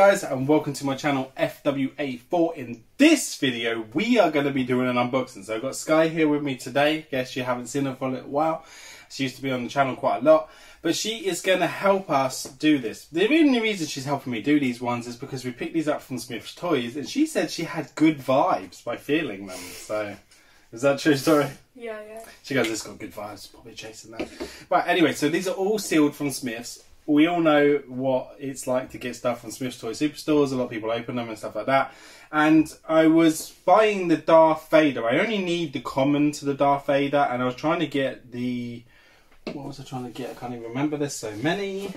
guys and welcome to my channel FWA4. In this video we are going to be doing an unboxing. So I've got Sky here with me today. Guess you haven't seen her for a little while. She used to be on the channel quite a lot. But she is going to help us do this. The only reason she's helping me do these ones is because we picked these up from Smyths Toys and she said she had good vibes by feeling them. So is that true story? Yeah, yeah. She goes, it's got good vibes, probably chasing that. Right, anyway, so these are all sealed from Smyths. We all know what it's like to get stuff from Smyths Toy Superstores. A lot of people open them and stuff like that. And I was buying the Darth Vader. I only need the common to the Darth Vader, and I was trying to get the. What was I trying to get? I can't even remember. There's so many.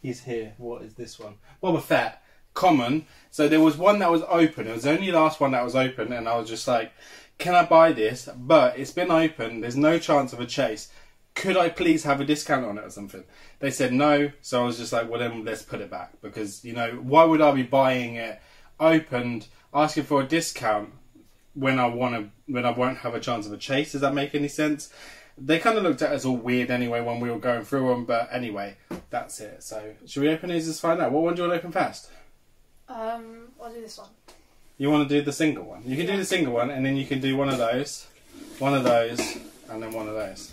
He's here. What is this one? Boba Fett. Common. So there was one that was open. It was the only last one that was open, and I was just like, can I buy this? But it's been open. There's no chance of a chase could I please have a discount on it or something? They said no, so I was just like, well then let's put it back because you know why would I be buying it opened, asking for a discount when I want to when I won't have a chance of a chase? Does that make any sense? They kind of looked at us all weird anyway when we were going through them, but anyway, that's it. So should we open these? Let's find out. What one do you want to open first? Um, I'll do this one. You want to do the single one? You can do the single one, and then you can do one of those, one of those, and then one of those.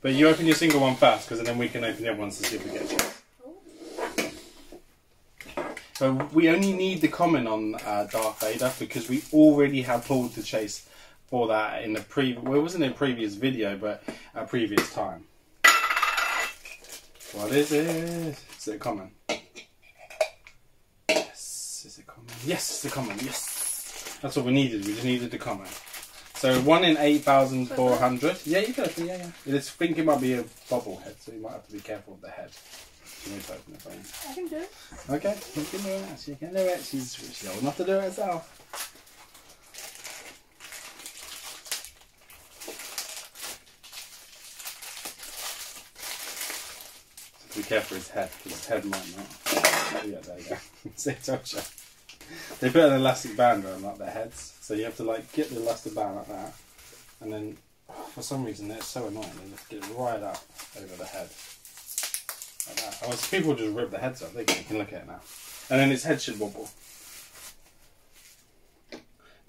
But you open your single one first, because then we can open the other ones to see if we get you. So we only need the comment on uh, Darth Vader because we already have pulled the chase for that in the pre. Well, it wasn't in a previous video, but a previous time. What is it? Is it a comment? Yes, is it a comment? Yes, it's a comment. Yes, that's what we needed. We just needed the comment. So one in eight thousand four hundred. Yeah, you can open. Yeah, yeah. It's think it might be a bubble head, so you might have to be careful with the head. You to open it for. I can do it. Okay, you can do it. She can do it. She's she's old enough to do it herself. Be careful with his head, because his head might not. Yeah, there you go. See, told you. They put an elastic band around like their heads, so you have to like get the elastic band like that, and then for some reason they're so annoying. They just get right up over the head, like that. Otherwise, people just rip the heads off. They can, can look at it now, and then its head should wobble.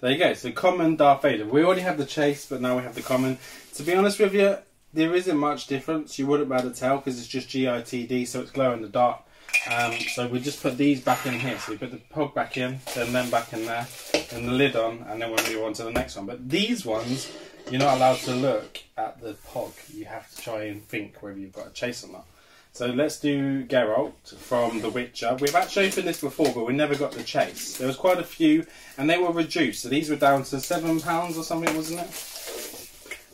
There you go. So common Darth Vader. We already have the chase, but now we have the common. To be honest with you, there isn't much difference. You wouldn't be able to tell because it's just GITD, so it's glow in the dark. Um, so we just put these back in here. So we put the pog back in, then them back in there, and the lid on, and then we'll move on to the next one. But these ones, you're not allowed to look at the pog. You have to try and think whether you've got a chase or not. So let's do Geralt from The Witcher. We've actually opened this before, but we never got the chase. There was quite a few, and they were reduced. So these were down to seven pounds or something, wasn't it?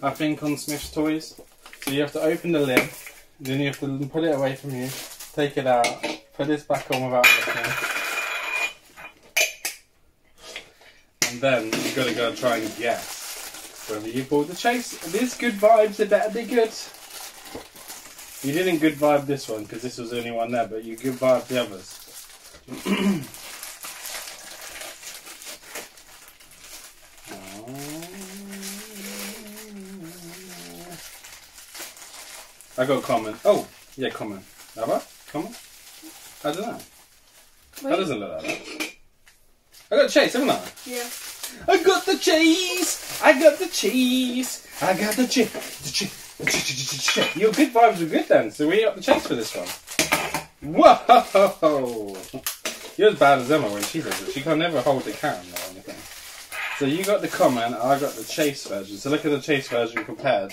I think on Smyths Toys. So you have to open the lid, then you have to put it away from you, take it out, put this back on without looking, and then you've got to go try and guess whether you bought the chase. These good vibes, they better be good. You didn't good vibe this one because this was the only one there, but you good vibe the others. I got a comment. Oh, yeah, comment. Have I? Comment? I don't know. That doesn't look like that. I got the chase, haven't I? Yeah. I got the cheese. I got the cheese. I got the chip. The chip. Your good vibes were good then, so we got the chase for this one. Whoa! You're as bad as Emma when she does it. She can never hold the camera or anything. So you got the comment, I got the chase version. So look at the chase version compared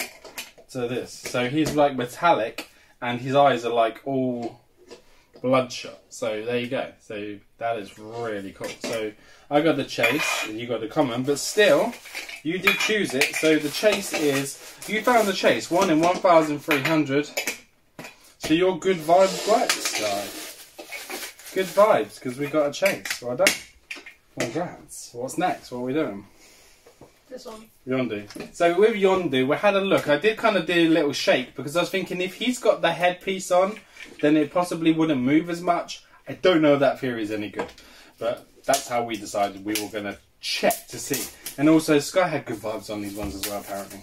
to this. So he's like metallic, and his eyes are like all bloodshot. So there you go. So that is really cool. So I got the chase, and you got the common, but still, you did choose it. So the chase is you found the chase one in one thousand three hundred. So your good vibes works, guy. Good vibes because we got a chase. Well done. Congrats. What's next? What are we doing? This one. Yondu. So with Yondu, we had a look. I did kind of do a little shake because I was thinking if he's got the headpiece on, then it possibly wouldn't move as much. I don't know if that theory is any good, but that's how we decided we were going to check to see. And also, Sky had good vibes on these ones as well, apparently.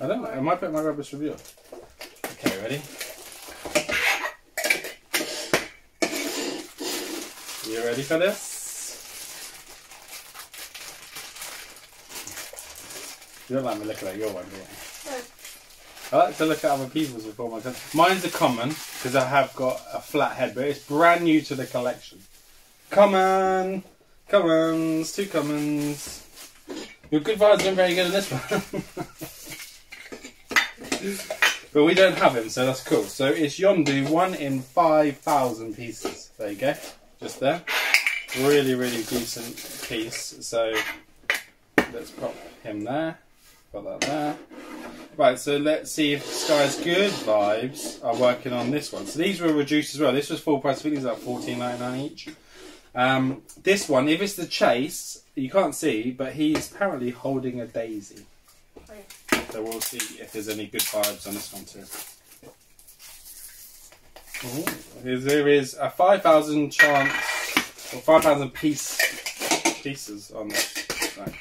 I don't know. I might put my rubbish review. Okay, ready? You ready for this? You don't like me looking at your one, do you? No. I like to look at other people's before my turn. Mine's a common because I have got a flat head, but it's brand new to the collection. Common, commons, two commons. Your good vibes aren't very good in this one. but we don't have him, so that's cool. So it's Yondu, one in 5,000 pieces. There you go. Just there. Really, really decent piece. So let's pop him there. Put that there. Right, so let's see if Sky's Good Vibes are working on this one. So these were reduced as well. This was full price. I think these are fourteen ninety nine each. Um, this one, if it's the chase, you can't see, but he's apparently holding a daisy. Okay. So we'll see if there's any good vibes on this one too. Ooh, there is a five thousand chance or five thousand piece pieces on this. Right.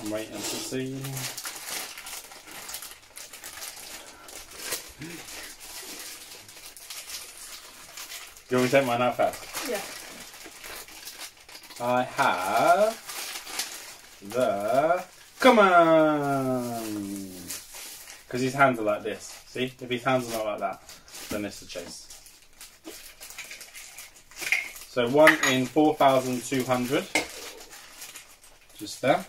I'm waiting to see. Do you want me to take mine out first? Yeah. I have the come on because his hands are like this. See, if his hands are not like that, then it's a chase. So one in four thousand two hundred, just there.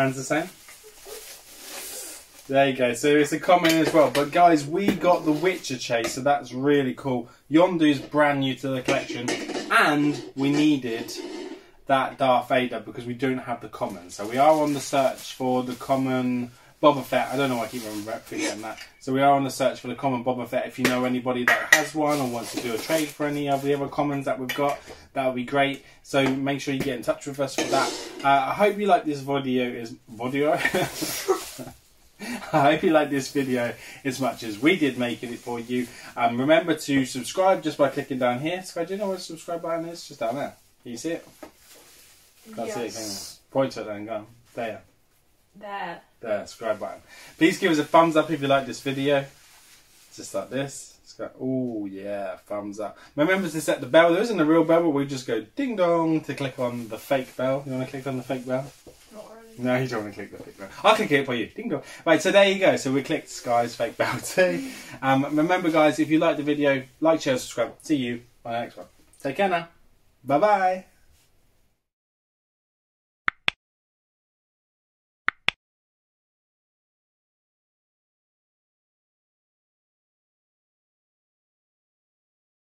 Hands the same. There you go. So it's a common as well. But guys, we got the Witcher chase, so that's really cool. Yondu's brand new to the collection, and we needed that Darth Vader because we don't have the common. So we are on the search for the common Boba Fett. I don't know why I keep remembering forgetting that. So we are on the search for the common Boba Fett. If you know anybody that has one or wants to do a trade for any of the other commons that we've got, that would be great. So make sure you get in touch with us for that. Uh, I hope you like this video. Is video? I hope you like this video as much as we did making it for you. Um, remember to subscribe just by clicking down here. Sky, do you know where the subscribe button is? Just down there. Can you see it? Can't see it, can you? yes. Point to it and go. There. There. There, subscribe button. Please give us a thumbs up if you like this video. Just like this. Oh yeah, thumbs up. Remember to set the bell. There isn't a real bell, but we just go ding dong to click on the fake bell. You want to click on the fake bell? Not really. No, you don't want to click the fake bell. I'll click it for you. Ding dong. Right, so there you go. So we clicked Sky's fake bell too. Um, remember, guys, if you like the video, like, share, subscribe. See you on the next one. Take care now. Bye bye.